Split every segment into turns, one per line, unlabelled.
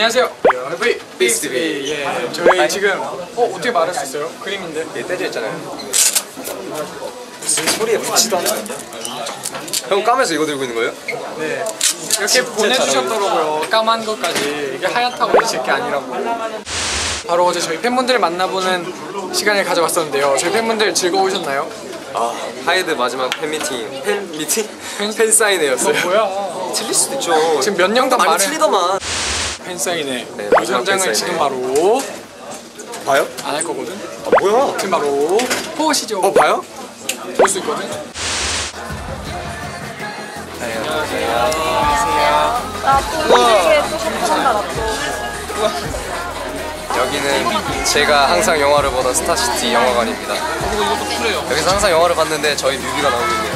안녕하세요. 여러분, 빅스TV. 예, 저희 지금 어 어떻게 말할 수 있어요? 그림인데.
얘 떼져 있잖아요. 무슨 소리에 붙지도 않아. 형 까면서 이거 들고 있는 거예요?
네. 이렇게 보내주셨더라고요. 까만 것까지. 이게 하얗다고 있을 게 아니라고. 바로 어제 저희 팬분들을 만나보는 시간을 가져왔었는데요. 저희 팬분들 즐거우셨나요?
아 하이드 마지막 팬 미팅 팬 미팅 팬 사인회였어요.
뭐야?
틀릴 수도 있죠.
지금 몇 년간
많이 틀리더만.
팬사인회
네,
이
마지막
현장을
팬사인회.
지금 바로
봐요?
안 할 거거든.
아 뭐야?
지금 바로 보시죠.
어 봐요?
볼 수 있거든.
나또 되게 또 샤프한다 나또
여기는 제가 항상 영화를 보던 스타시티 영화관입니다. 여기서 항상 영화를 봤는데 저희 뮤비가 나오고 있네요.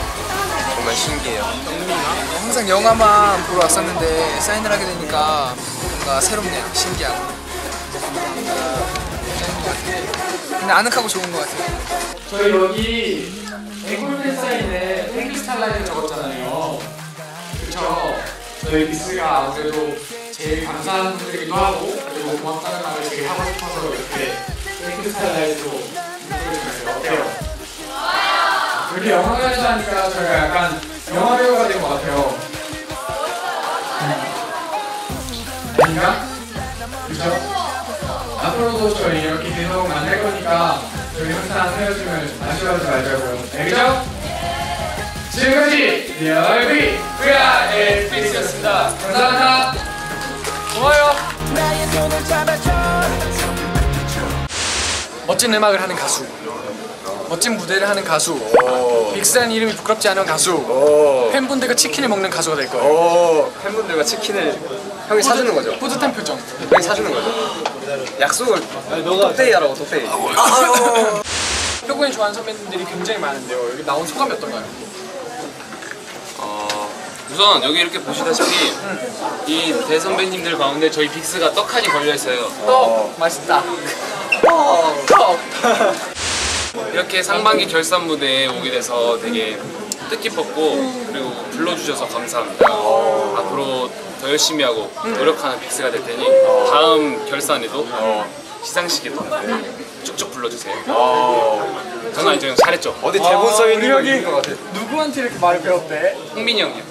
정말 신기해요.
항상 영화만 보러 왔었는데 사인을 하게 되니까 뭔가 새롭네요. 신기하고. 근데 아늑하고 좋은 것 같아요.
저희 여기 애골 팬사인에 팬크스탈라이를 적었잖아요. 그쵸? 저희 비스가 아무래도 제일 감사한 분들이기도 하고 그리고 고맙다는 말을 되게 하고 싶어서 이렇게 팬크스탈라이로 보여주셨어요. 어때요? 이렇게 영화관에서 하니까 저희가 약간 영화 배우가 된 것 같아요. 아닌가? 그쵸? 앞으로도 저희 이렇게 계속 만날 거니까 저희 항상 헤어짐을 아쉬워하지 말자고요. 네, 그죠? 지금까지 Real V VR 빅스였습니다. 감사합니다. 고마워요. 멋진 음악을 하는 가수. 멋진 무대를 하는 가수. 빅스라는 이름이 부끄럽지 않은 가수.
오.
팬분들과 치킨을 먹는 가수가 될 거예요.
오. 팬분들과 치킨을 형이 사주는 거죠?
뿌듯한 표정.
형이 사주는 거죠? 약속을 똑디 하라고 똑디.
표고이 좋아하는 선배님들이 굉장히 많은데요. 여기 나온 소감이 어떤가요?
어, 우선 여기 이렇게 보시다시피 이 대선배님들 가운데 저희 빅스가 떡하니 걸려 있어요.
떡 맛있다. 떡.
이렇게 상반기 결산 무대에 오게 돼서 되게 뜻깊었고 그리고 불러주셔서 감사합니다. 앞으로 더 열심히 하고 노력하는 빅스가 될 테니 다음 결산에도 시상식에도 쭉쭉 불러주세요. 장난 아니죠? 형 잘했죠?
어디 대본 써 있는 거 있는 것 같아.
누구한테 이렇게 말을 배웠대?
홍민이 형님.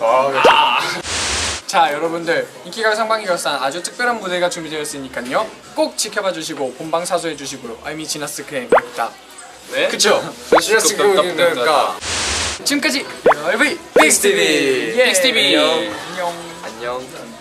자 여러분들 인기가요 상반기 결산 아주 특별한 무대가 준비되어 있으니까요 꼭 지켜봐 주시고 본방 사수해 주시고요 아이미 지나스 크림 있다
네?
그쵸?
지나스 그러니까.
지금까지 LV
빅스 TV.
예.
빅스.
안녕
안녕.